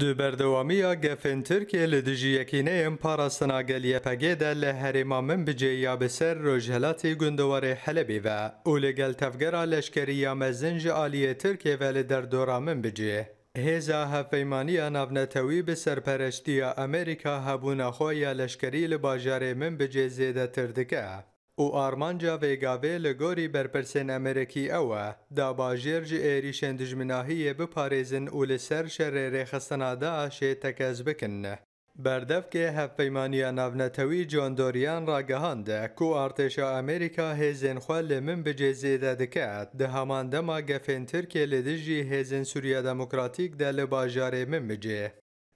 Di berdewamiya gefên Tirkiye li dijî yekîneyên parastina gelyepegê de li herêma min bicêya bi ser Rojhelatê gundewarê Helebî ve û li gel tevgera leşkeriya mezin ji aliyê Tirkiye ve li derdora min bicê. Hêza hevpeymaniya navnetewî bi serperştiya Amerîka hebûna xwe ya leşkerî li bajarê min bicê zêdetir dike. û armanca vêgavê li gorî berpirsên Amerîkî ew e, dabajêr ji êrîşên dijminahiyê biparêzin û li ser şerê rêxistina Daişê tekez bikin. Berdevkê hevpeymaniya navnetewî John Dorian ragihande ku artêşa Amerîka hêzên xwe li min bicêzî de dike, e, di heman dema gefên Tirkiye li dijî hêzên Sûriya Demokratîk de li bajarê min bicê.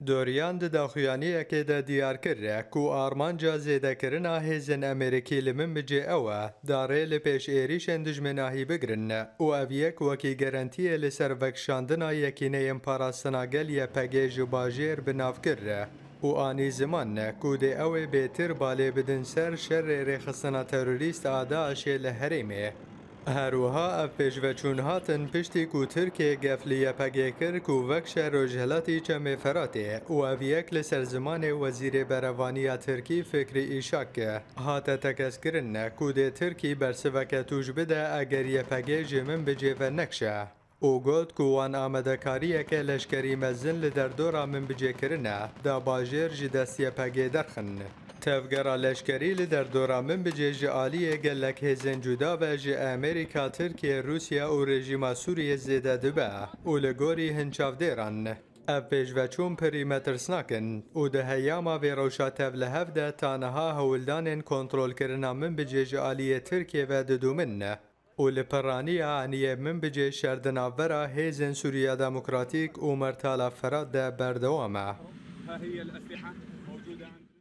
دۆریان دداخویانیەکێ دە دیارکردە و ئارمانجا زێدەکردنا هێزن ئەمریکی لە من بجێ ئەوە داڕێ لە پێش ئێریشێن دژمێناهی بگرنە و ئەڤەک وەکی گەرنتیە لەسەر بەکشاندنا یەکینەیەم پاراستناگەل یە پەگێژ و باژێر بنافکردە. و ئانی زمانە کودێ ئەوێ بێتر بالێ بدن سەر شەرێ ڕێخستنا تەروریست ئاداشێ لە هەرێمێ هەروەها و چون هاتن پشتی کو گەفلیە پەگێکر و وەک شەرۆژهلاتی چەمێفەراتێ او لە لسرزمان وزیر بەرەوانیا ترکی فکری هات هاتە تەکەسکردن نە کودێ ترکی بەرسەوەکە توش بدە ئەگەریە و ژێ من نکشه. او اوگوت کوان که لەشکری مەزن لدر لدردورا من نه دا باجر ژی دەستیە پەگێ خن. تفقر الاشكري لدر دورامن بجيج آلية قلق هزين جدا بجي أمريكا تركيا روسيا و رجيم سوريا زيدا دبا و لغوري هنشاف ديران اف بجوة چون پريمتر سناكن و ده هياما في روشا تفلهف ده تانها هولدانين كنترول کرنا من بجيج آلية تركيا و ددومن و لپرانيا آنية من بجيج شردنا ورا هزين سوريا ديمقراطيك و مرتالة فراد ده بردوامه ها هي الأسلحة موجودة عن...